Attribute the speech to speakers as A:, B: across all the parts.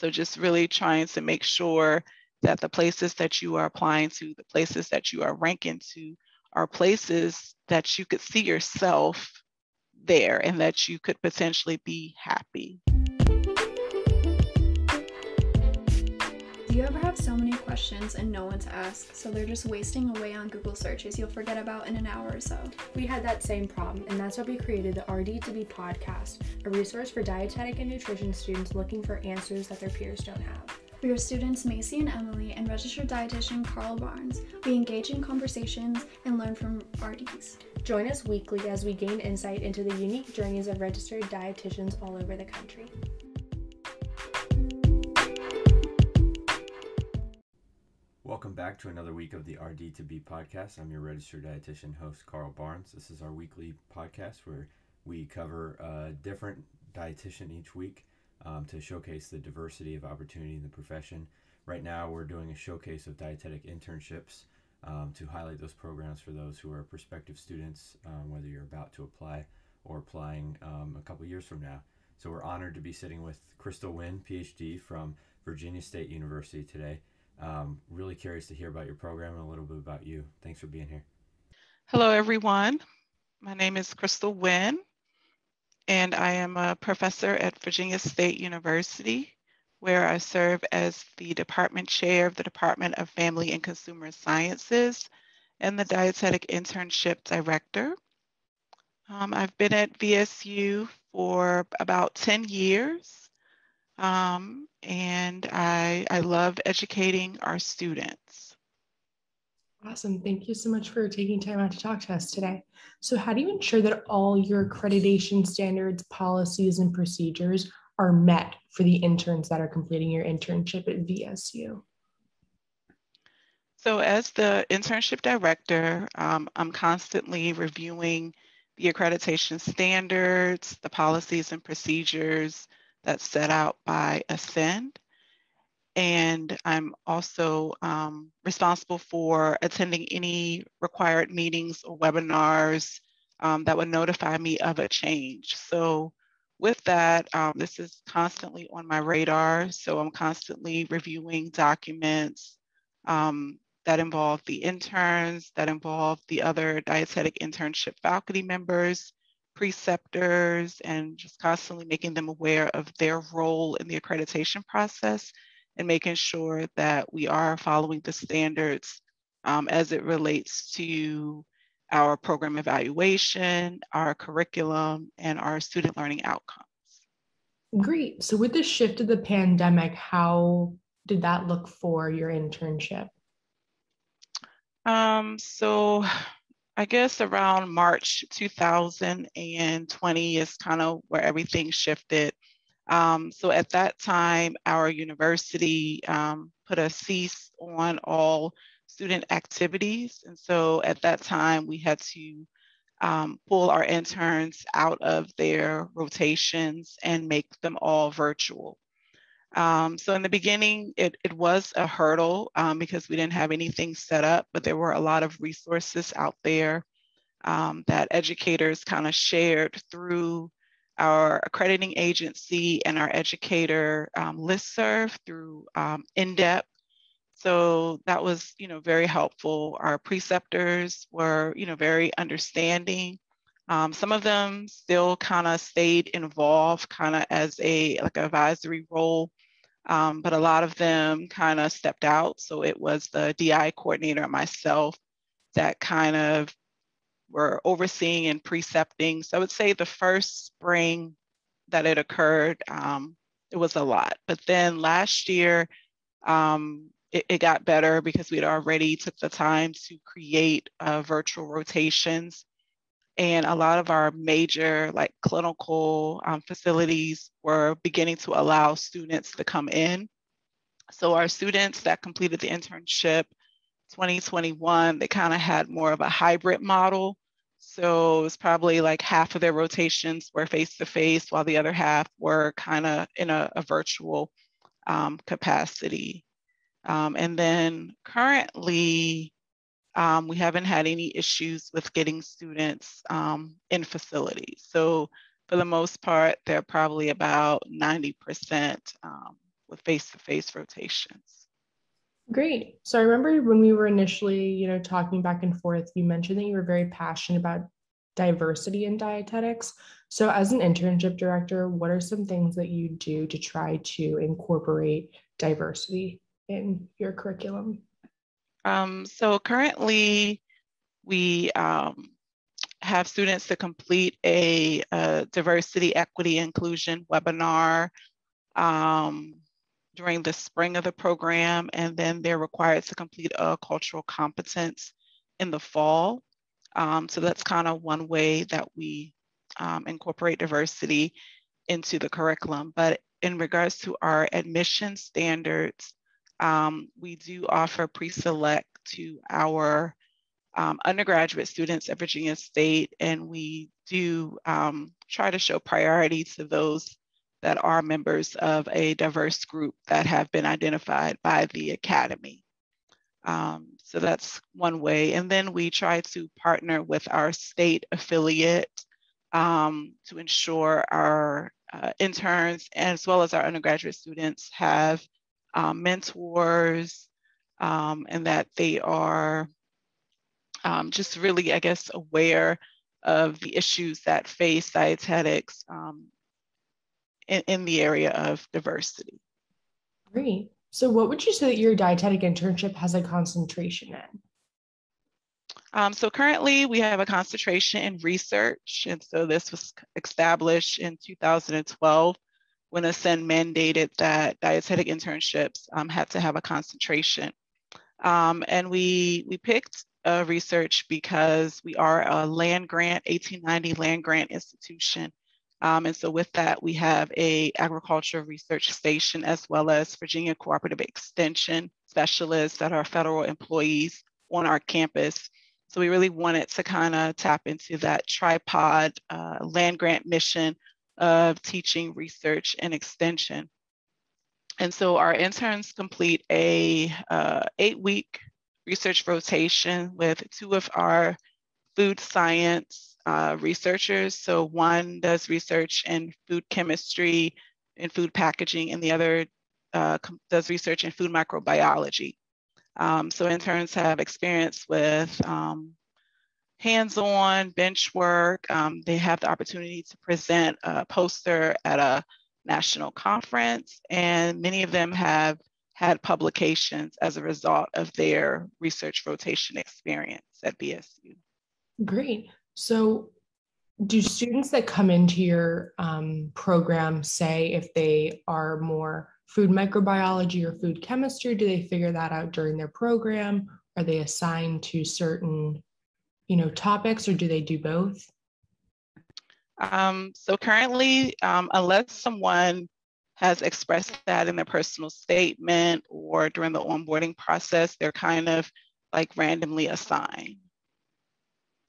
A: So just really trying to make sure that the places that you are applying to, the places that you are ranking to, are places that you could see yourself there and that you could potentially be happy.
B: You ever have so many questions and no one to ask, so they're just wasting away on Google searches you'll forget about in an hour or so?
C: We had that same problem, and that's why we created the RD2BE podcast, a resource for dietetic and nutrition students looking for answers that their peers don't have.
B: We are students Macy and Emily and registered dietitian Carl Barnes. We engage in conversations and learn from RDs.
C: Join us weekly as we gain insight into the unique journeys of registered dietitians all over the country.
D: Welcome back to another week of the RD2BE podcast. I'm your registered dietitian host, Carl Barnes. This is our weekly podcast where we cover a different dietitian each week um, to showcase the diversity of opportunity in the profession. Right now, we're doing a showcase of dietetic internships um, to highlight those programs for those who are prospective students, um, whether you're about to apply or applying um, a couple years from now. So we're honored to be sitting with Crystal Wynn, PhD from Virginia State University today. Um, really curious to hear about your program and a little bit about you. Thanks for being here.
A: Hello, everyone. My name is Crystal Wynn, and I am a professor at Virginia State University, where I serve as the department chair of the Department of Family and Consumer Sciences and the dietetic internship director. Um, I've been at VSU for about 10 years. Um, and I, I love educating our students.
E: Awesome. Thank you so much for taking time out to talk to us today. So, how do you ensure that all your accreditation standards, policies, and procedures are met for the interns that are completing your internship at VSU?
A: So, as the internship director, um, I'm constantly reviewing the accreditation standards, the policies and procedures, that's set out by ACEND. And I'm also um, responsible for attending any required meetings or webinars um, that would notify me of a change. So with that, um, this is constantly on my radar. So I'm constantly reviewing documents um, that involve the interns, that involve the other dietetic internship faculty members, preceptors and just constantly making them aware of their role in the accreditation process and making sure that we are following the standards um, as it relates to our program evaluation, our curriculum, and our student learning outcomes.
E: Great. So, with the shift of the pandemic, how did that look for your internship?
A: Um, so, I guess around March 2020 is kind of where everything shifted. Um, so at that time, our university um, put a cease on all student activities. And so at that time, we had to um, pull our interns out of their rotations and make them all virtual. Um, so in the beginning, it, it was a hurdle um, because we didn't have anything set up, but there were a lot of resources out there um, that educators kind of shared through our accrediting agency and our educator um, listserv through um, NDEP. So that was, you know, very helpful. Our preceptors were, you know, very understanding. Um, some of them still kind of stayed involved, kind of as a like advisory role um, but a lot of them kind of stepped out. So it was the DI coordinator and myself that kind of were overseeing and precepting. So I would say the first spring that it occurred, um, it was a lot. But then last year, um, it, it, got better because we'd already took the time to create uh, virtual rotations and a lot of our major like clinical um, facilities were beginning to allow students to come in. So our students that completed the internship 2021, they kind of had more of a hybrid model. So it was probably like half of their rotations were face-to-face while the other half were kind of in a, a virtual um, capacity. Um, and then currently, um, we haven't had any issues with getting students um, in facilities. So for the most part, they're probably about 90% um, with face-to-face rotations.
E: Great. So I remember when we were initially, you know, talking back and forth, you mentioned that you were very passionate about diversity in dietetics. So as an internship director, what are some things that you do to try to incorporate diversity in your curriculum?
A: Um, so currently, we um, have students to complete a, a, diversity, equity, inclusion webinar um, during the spring of the program, and then they're required to complete a cultural competence in the fall. Um, so that's kind of one way that we um, incorporate diversity into the curriculum. But in regards to our admission standards, um, we do offer pre-select to our um, undergraduate students at Virginia State, and we do um, try to show priority to those that are members of a diverse group that have been identified by the Academy. Um, so that's one way. And then we try to partner with our state affiliate um, to ensure our uh, interns as well as our undergraduate students have um, mentors um, and that they are um, just really, I guess, aware of the issues that face dietetics um, in, in the area of diversity.
E: Great. So, what would you say that your dietetic internship has a concentration in?
A: Um, so currently we have a concentration in research. And so this was established in 2012 when ACEND mandated that dietetic internships um, had to have a concentration. Um, and we, we picked uh, research because we are a land grant, 1890 land grant institution. Um, and so with that, we have a agriculture research station as well as Virginia Cooperative Extension specialists that are federal employees on our campus. So we really wanted to kind of tap into that tripod uh, land grant mission of teaching, research, and extension. And so our interns complete a uh, eight-week research rotation with two of our food science uh, researchers. So one does research in food chemistry and food packaging, and the other uh, does research in food microbiology. Um, so interns have experience with um, hands-on bench work. Um, they have the opportunity to present a poster at a national conference, and many of them have had publications as a result of their research rotation experience at VSU.
E: Great. So, do students that come into your um, program say if they are more food microbiology or food chemistry? Do they figure that out during their program? Are they assigned to certain, you know, topics, or do they do both?
A: Um, so currently, um, unless someone has expressed that in their personal statement or during the onboarding process, they're kind of like randomly assigned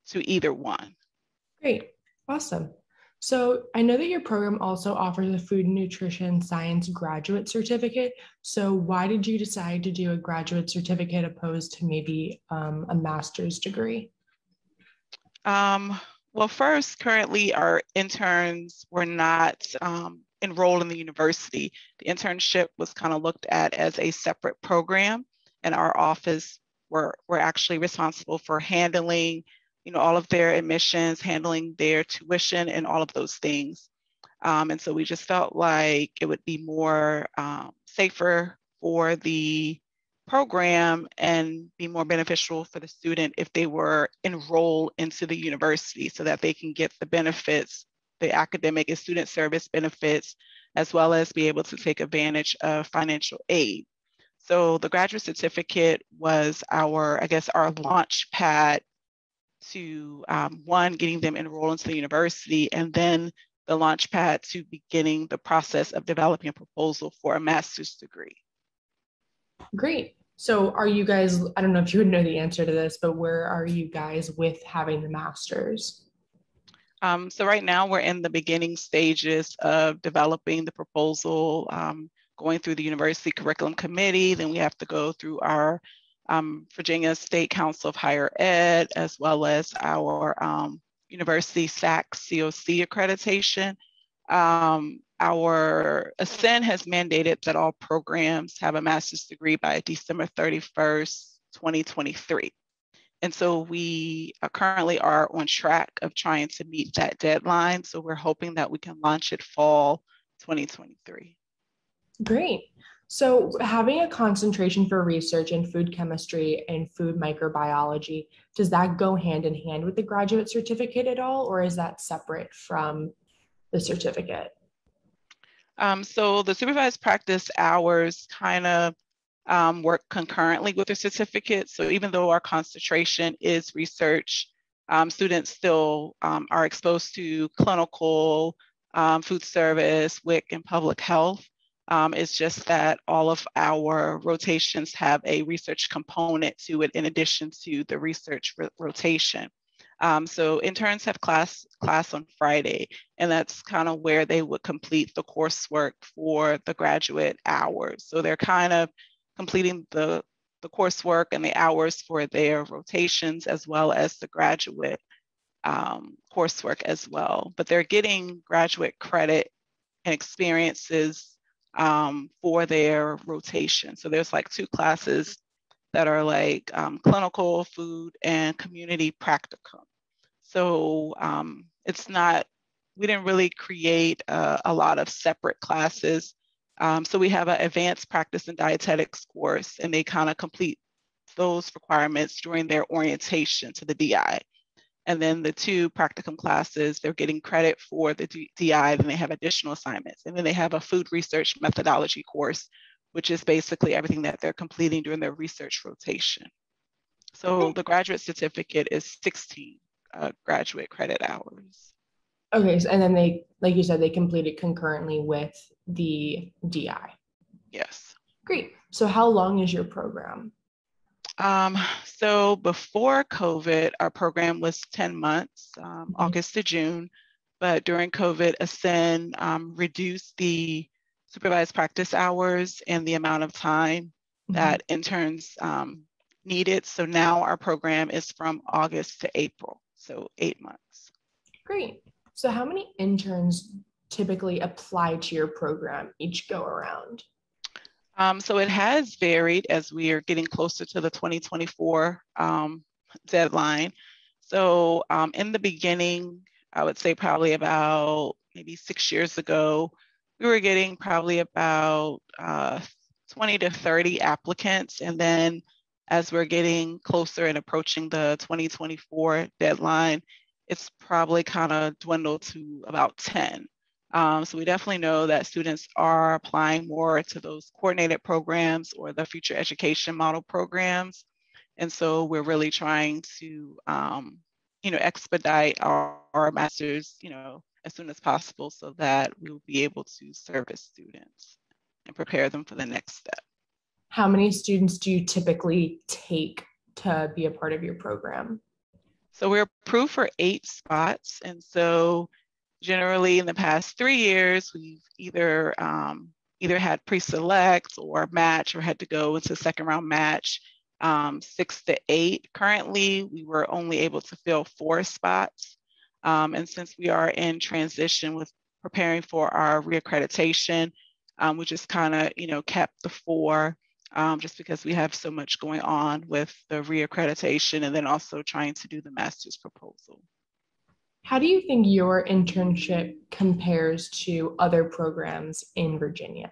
A: to either one.
E: Great, awesome. So I know that your program also offers a food and nutrition science graduate certificate. So why did you decide to do a graduate certificate opposed to maybe um, a master's degree?
A: Um, well, first, currently our interns were not um, enroll in the university. The internship was kind of looked at as a separate program, and our office were, were actually responsible for handling, you know, all of their admissions, handling their tuition, and all of those things. Um, and so we just felt like it would be more um, safer for the program and be more beneficial for the student if they were enrolled into the university so that they can get the benefits the academic and student service benefits, as well as be able to take advantage of financial aid. So the graduate certificate was our, I guess, our launch pad to um, one, getting them enrolled into the university, and then the launch pad to beginning the process of developing a proposal for a master's degree.
E: Great. So are you guys, I don't know if you would know the answer to this, but where are you guys with having the master's?
A: Um, so right now we're in the beginning stages of developing the proposal, um, going through the university curriculum committee. Then we have to go through our um, Virginia State Council of Higher Ed, as well as our um, University SACSCOC accreditation. Our ACEND has mandated that all programs have a master's degree by December 31st, 2023. And so we are currently are on track of trying to meet that deadline. So we're hoping that we can launch it fall 2023.
E: Great. So, having a concentration for research in food chemistry and food microbiology, does that go hand in hand with the graduate certificate at all, or is that separate from the certificate?
A: Um, so, the supervised practice hours kind of um, work concurrently with the certificate. So, even though our concentration is research, um, students still um, are exposed to clinical, um, food service, WIC, and public health. Um, it's just that all of our rotations have a research component to it in addition to the research rotation. Um, so interns have class class on Friday, and that's kind of where they would complete the coursework for the graduate hours. So they're kind of completing the, the coursework and the hours for their rotations as well as the graduate um, coursework as well. But they're getting graduate credit and experiences um, for their rotation. So there's like two classes that are like um, clinical food and community practicum. So um, it's not, we didn't really create a, a lot of separate classes. Um, so we have an advanced practice in dietetics course, and they kind of complete those requirements during their orientation to the DI. And then the two practicum classes, they're getting credit for the DI, then they have additional assignments. And then they have a food research methodology course, which is basically everything that they're completing during their research rotation. So the graduate certificate is 16 uh, graduate credit hours.
E: Okay, so, and then they, like you said, they completed concurrently with the DI.
A: Yes.
E: Great. So how long is your program?
A: Um, so before COVID, our program was 10 months, um, mm-hmm. August to June. But during COVID, ACEND um, reduced the supervised practice hours and the amount of time mm-hmm. that interns um, needed. So now our program is from August to April, so eight months.
E: Great. So, how many interns typically apply to your program each go around?
A: Um, so it has varied as we are getting closer to the 2024 um, deadline. So um, in the beginning, I would say probably about maybe six years ago, we were getting probably about uh, 20 to 30 applicants. And then as we're getting closer and approaching the 2024 deadline, it's probably kind of dwindled to about 10. Um, so we definitely know that students are applying more to those coordinated programs or the future education model programs. And so we're really trying to, um, you know, expedite our, our masters, you know, as soon as possible so that we'll be able to service students and prepare them for the next step.
E: How many students do you typically take to be a part of your program?
A: So we're approved for eight spots. And so generally in the past three years, we've either um, either had pre-select or match or had to go into second round match, um, six to eight. Currently, we were only able to fill four spots. Um, and since we are in transition with preparing for our reaccreditation, um, we just kind of, you know, kept the four um, just because we have so much going on with the reaccreditation and then also trying to do the master's proposal.
E: How do you think your internship compares to other programs in Virginia?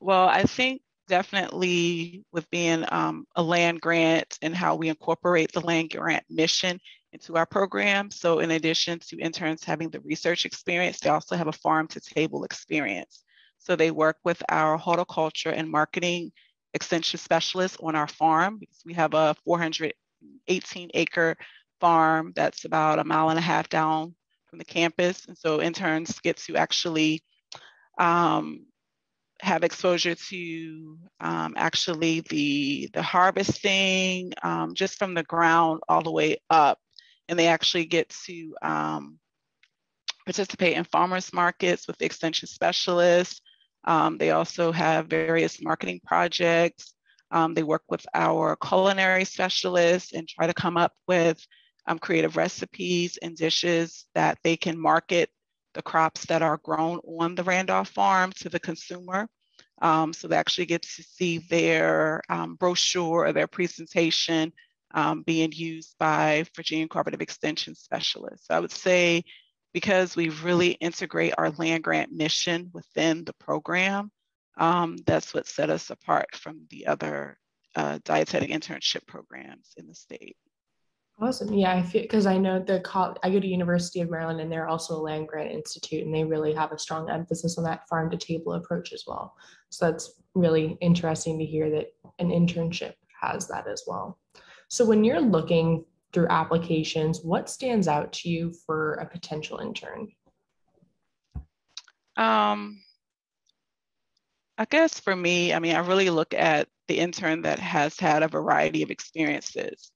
A: Well, I think definitely with being um, a land grant and how we incorporate the land grant mission into our program. So, in addition to interns having the research experience, they also have a farm to table experience. So, they work with our horticulture and marketing extension specialists on our farm we have a 418 acre farm that's about a mile and a half down from the campus. And so interns get to actually um, have exposure to um, actually the, the harvesting um, just from the ground all the way up. And they actually get to um, participate in farmers markets with extension specialists. Um, they also have various marketing projects. Um, they work with our culinary specialists and try to come up with um, creative recipes and dishes that they can market the crops that are grown on the Randolph farm to the consumer. Um, so they actually get to see their um, brochure or their presentation um, being used by Virginia Cooperative Extension Specialists. So I would say because we really integrate our land grant mission within the program, um, that's what set us apart from the other uh, dietetic internship programs in the state.
E: Awesome. Yeah, I feel because I know the. I go to University of Maryland, and they're also a land grant institute, and they really have a strong emphasis on that farm to table approach as well. So that's really interesting to hear that an internship has that as well. So when you're looking through applications, what stands out to you for a potential intern?
A: Um, I guess for me, I mean, I really look at the intern that has had a variety of experiences.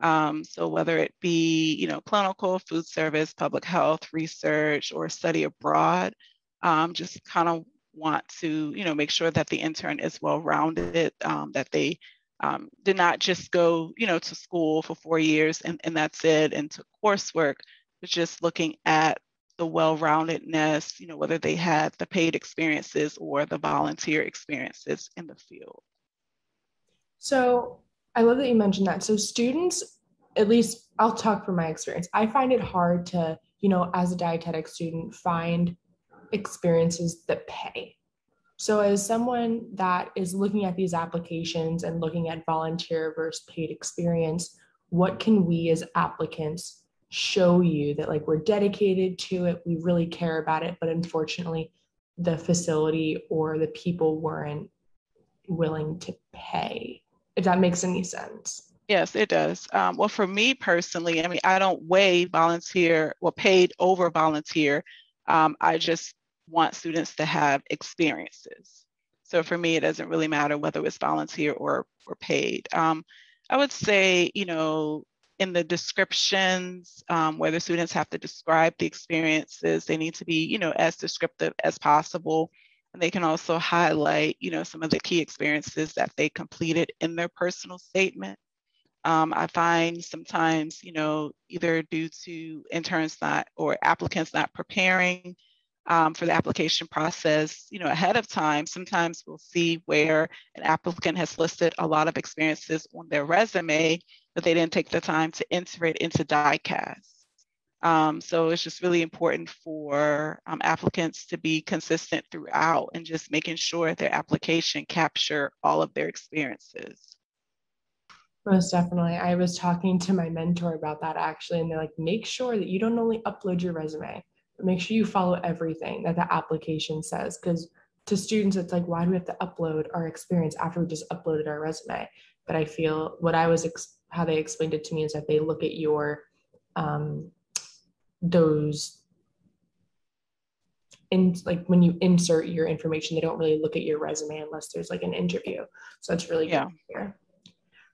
A: Um, so whether it be, you know, clinical, food service, public health, research, or study abroad, um, just kind of want to, you know, make sure that the intern is well-rounded, um, that they um, did not just go, you know, to school for four years and, and that's it, and took coursework, but just looking at the well-roundedness, you know, whether they had the paid experiences or the volunteer experiences in the field.
E: So I love that you mentioned that. So students, at least I'll talk from my experience. I find it hard to, you know, as a dietetic student, find experiences that pay. So as someone that is looking at these applications and looking at volunteer versus paid experience, what can we as applicants show you that like we're dedicated to it, we really care about it, but unfortunately the facility or the people weren't willing to pay if that makes any sense.
A: Yes, it does. Um, well, for me personally, I mean, I don't weigh volunteer well, paid over volunteer. Um, I just want students to have experiences. So for me, it doesn't really matter whether it's volunteer or, or paid. Um, I would say, you know, in the descriptions um, where the students have to describe the experiences, they need to be, you know, as descriptive as possible. And they can also highlight, you know, some of the key experiences that they completed in their personal statement. Um, I find sometimes, you know, either due to interns not or applicants not preparing um, for the application process, you know, ahead of time, sometimes we'll see where an applicant has listed a lot of experiences on their resume, but they didn't take the time to enter it into DICAS. Um, so it's just really important for um, applicants to be consistent throughout and just making sure their application capture all of their experiences.
E: Most definitely. I was talking to my mentor about that actually, and they're like, make sure that you don't only upload your resume, make sure you follow everything that the application says. Because to students, it's like, why do we have to upload our experience after we just uploaded our resume? But I feel what I was, ex- how they explained it to me is that they look at your um, those in like when you insert your information, they don't really look at your resume unless there's like an interview. So that's really yeah. good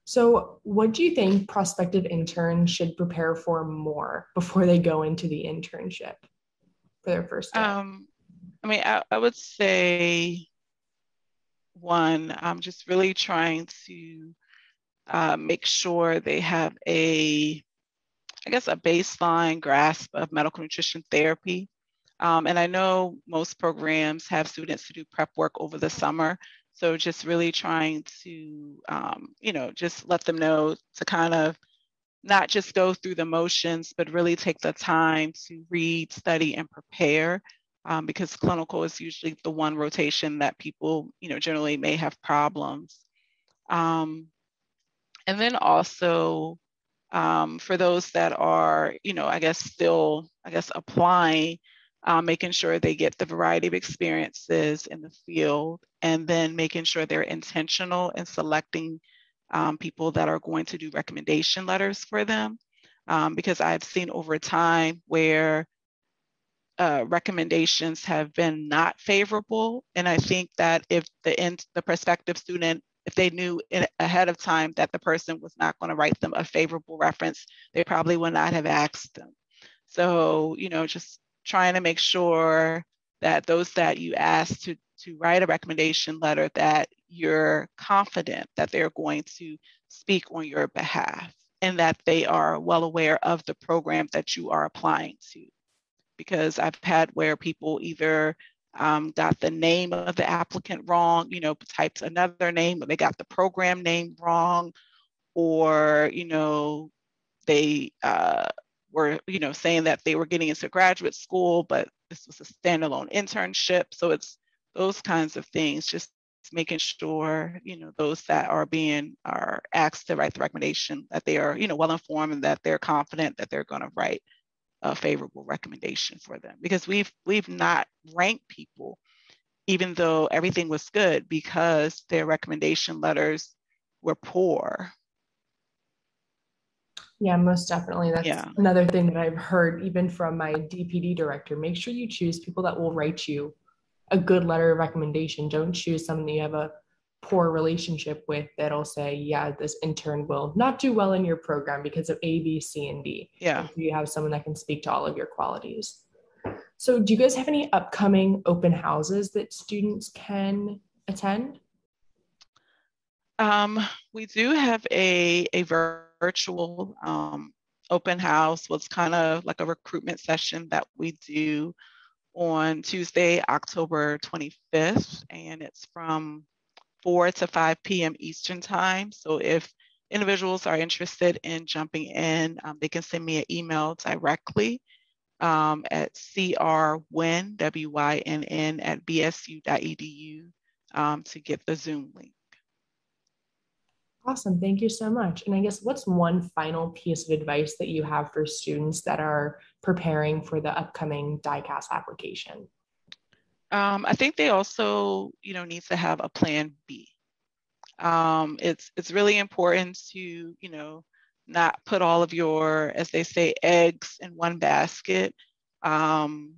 E: So, what do you think prospective interns should prepare for more before they go into the internship their first day?
A: Um, I mean, I, I, would say one, I'm just really trying to uh, make sure they have a I guess, a baseline grasp of medical nutrition therapy. Um, and I know most programs have students to do prep work over the summer. So just really trying to, um, you know, just let them know to kind of not just go through the motions, but really take the time to read, study, and prepare. Um, because clinical is usually the one rotation that people, you know, generally may have problems. Um, and then also um, for those that are, you know, I guess still, I guess applying, uh, making sure they get the variety of experiences in the field, and then making sure they're intentional in selecting um, people that are going to do recommendation letters for them. Um, because I've seen over time where uh, recommendations have been not favorable. And I think that if the, in, the prospective student if they knew in, ahead of time that the person was not going to write them a favorable reference, they probably would not have asked them. So, you know, just trying to make sure that those that you ask to, to write a recommendation letter that you're confident that they're going to speak on your behalf and that they are well aware of the program that you are applying to. because I've had where people either um, got the name of the applicant wrong, you know, typed another name, but they got the program name wrong, or, you know, they uh, were, you know, saying that they were getting into graduate school, but this was a standalone internship. So it's those kinds of things, just making sure, you know, those that are being are asked to write the recommendation that they are, you know, well informed and that they're confident that they're going to write a favorable recommendation for them. Because we've we've not ranked people even though everything was good because their recommendation letters were poor.
E: Yeah most definitely. That's yeah. another thing that i've heard even from my dpd director. Make sure you choose people that will write you a good letter of recommendation don't choose someone that you have a poor relationship with that'll say, yeah, this intern will not do well in your program because of A, B, C, and D.
A: Yeah.
E: You have someone that can speak to all of your qualities. So, do you guys have any upcoming open houses that students can attend?
A: Um, we do have a, a virtual um, open house. Was kind of like a recruitment session that we do on Tuesday, October 25th, and it's from 4 to 5 p.m. Eastern Time. So if individuals are interested in jumping in, um, they can send me an email directly um, at crwynn, W-Y-N-N, at vsu.edu um, to get the Zoom link.
E: Awesome. Thank you so much. And I guess what's one final piece of advice that you have for students that are preparing for the upcoming DICAS application?
A: Um, I think they also, you know, need to have a plan B. Um, it's it's really important to, you know, not put all of your, as they say, eggs in one basket. Um,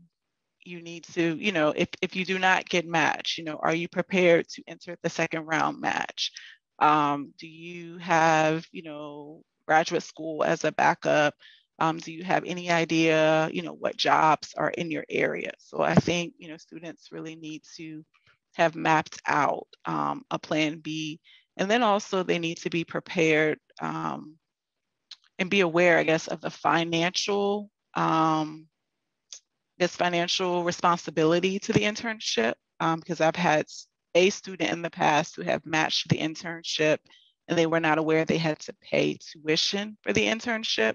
A: you need to, you know, if if you do not get matched, you know, are you prepared to enter the second round match? Um, do you have, you know, graduate school as a backup? Um, do you have any idea, you know, what jobs are in your area? So I think, you know, students really need to have mapped out um, a plan B. And then also they need to be prepared um, and be aware, I guess, of the financial, um, this financial responsibility to the internship. Um, because I've had a student in the past who have matched the internship and they were not aware they had to pay tuition for the internship.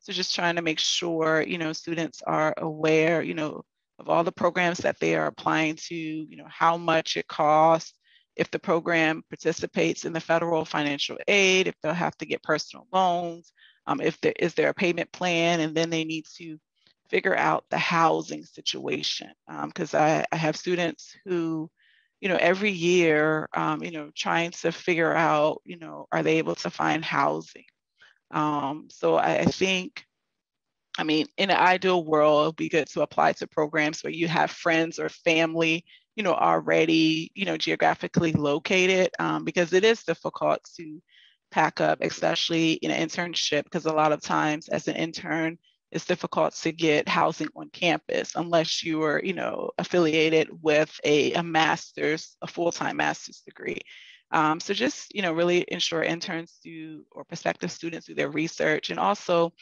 A: So just trying to make sure, you know, students are aware, you know, of all the programs that they are applying to, you know, how much it costs, if the program participates in the federal financial aid, if they'll have to get personal loans, um, if there is there a payment plan, and then they need to figure out the housing situation. Because um, I, I, have students who, you know, every year, um, you know, trying to figure out, you know, are they able to find housing? Um, so I, I think, I mean, in an ideal world, it'd be good to apply to programs where you have friends or family, you know, already, you know, geographically located, um, because it is difficult to pack up, especially in an internship, because a lot of times as an intern, it's difficult to get housing on campus unless you are, you know, affiliated with a, a master's, a full-time master's degree. Um, so just, you know, really ensure interns do or prospective students do their research and also,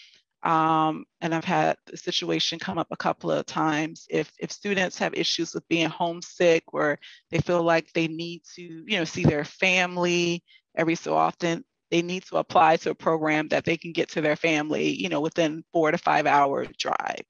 A: um, and I've had the situation come up a couple of times, if, if students have issues with being homesick or they feel like they need to, you know, see their family every so often, they need to apply to a program that they can get to their family, you know, within four to five hour drive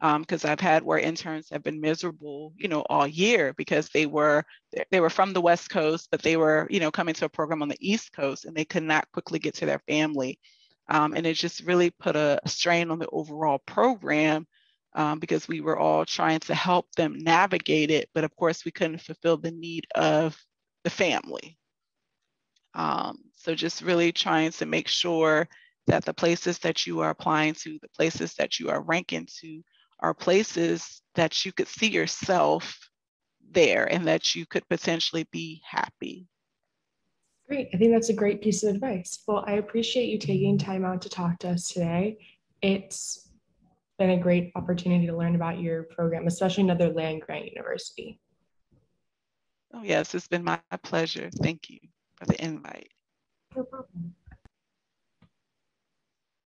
A: because um, I've had where interns have been miserable, you know, all year because they were they were from the West Coast, but they were, you know, coming to a program on the East Coast and they could not quickly get to their family, um, and it just really put a, strain on the overall program um, because we were all trying to help them navigate it, but of course we couldn't fulfill the need of the family. Um, so just really trying to make sure that the places that you are applying to, the places that you are ranking to, are places that you could see yourself there and that you could potentially be happy.
E: Great. I think that's a great piece of advice. Well, I appreciate you taking time out to talk to us today. It's been a great opportunity to learn about your program, especially another land grant university.
A: Oh, yes, it's been my pleasure. Thank you for the invite.
E: No problem.